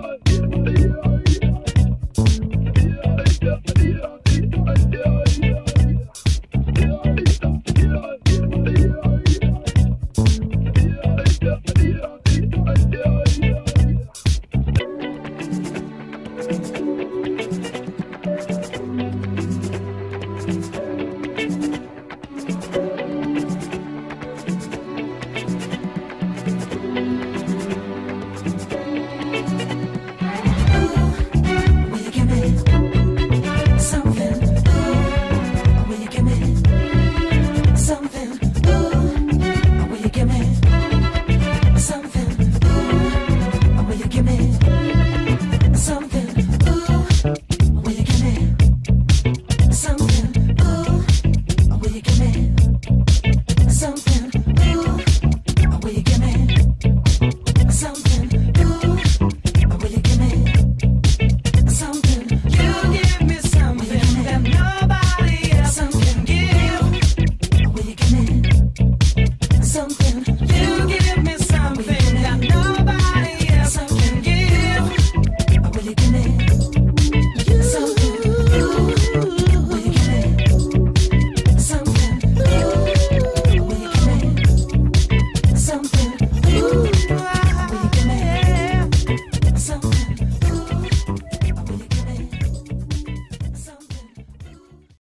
Will something?